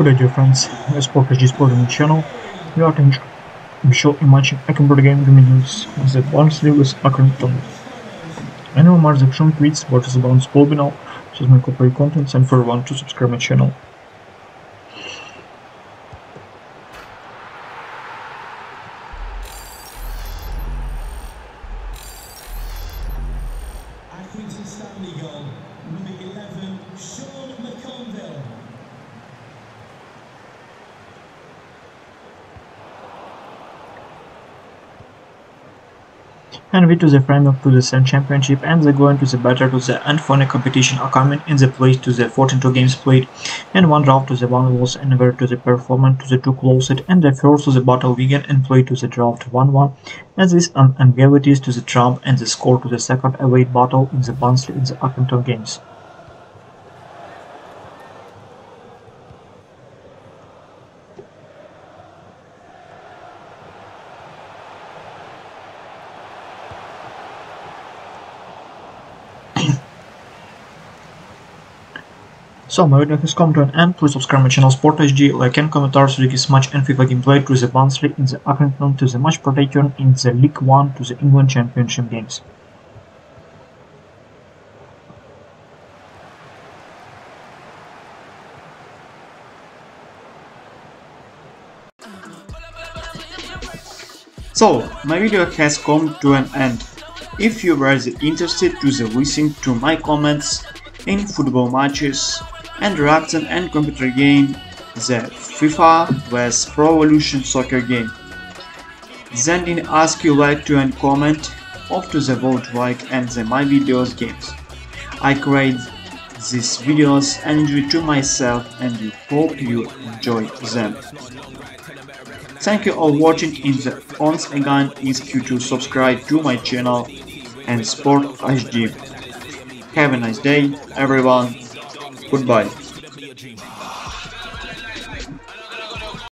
Day, dear friends. The Sport HD the channel. We are in show imagine Ekenberg game Gümülüz the Barnsley with Accrington. I know Mars Action tweets what is about Spolbinal, choose my corporate contents and for one to subscribe my channel. Accrington Stanley goal, number 11, Sean McConville. And we to the framework to the Sun Championship and the going to the better to the Anthony competition coming in the place to the 42 games played and one draft to the one was anywhere to the performance to the two closest and the first to the battle vegan and play to the draft 1-1 as this um, ambiguities to the Trump and the score to the second away battle in the Barnsley in the Accrington games. So my video has come to an end, please subscribe my channel Sport HD, like and comment to this match and FIFA gameplay to the Barnsley in the Accrington to the match protection in the League One to the England Championship games. So, my video has come to an end. If you were interested to the listen to my comments in football matches and reaction and computer game, the FIFA vs Pro Evolution Soccer game. Then in ask you like to and comment off to the vote like and the my videos games. I create these videos and enjoy to myself and we hope you enjoy them. Thank you all watching in the once again ask you to subscribe to my channel and Sport HD. Have a nice day everyone. Goodbye.